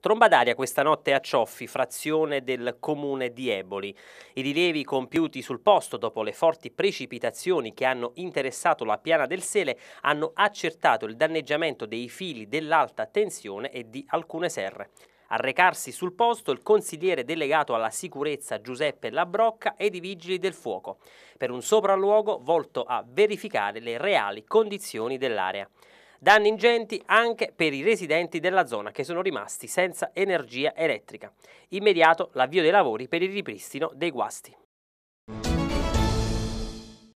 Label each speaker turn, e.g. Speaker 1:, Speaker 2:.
Speaker 1: Tromba d'aria questa notte a Cioffi, frazione del comune di Eboli. I rilievi compiuti sul posto dopo le forti precipitazioni che hanno interessato la piana del Sele hanno accertato il danneggiamento dei fili dell'alta tensione e di alcune serre. A recarsi sul posto il consigliere delegato alla sicurezza Giuseppe Labrocca ed i vigili del fuoco, per un sopralluogo volto a verificare le reali condizioni dell'area. Danni ingenti anche per i residenti della zona che sono rimasti senza energia elettrica. Immediato l'avvio dei lavori per il ripristino dei guasti.